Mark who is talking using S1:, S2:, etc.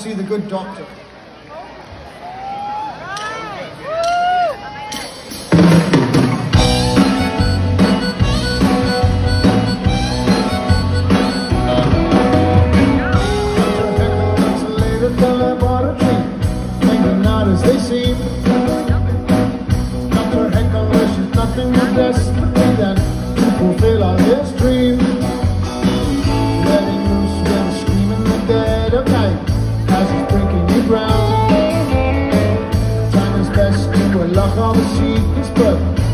S1: see the good doctor. nothing desperately than fulfill all his dreams. side of as it's breaking new ground. Time is best to unlock all the secrets, but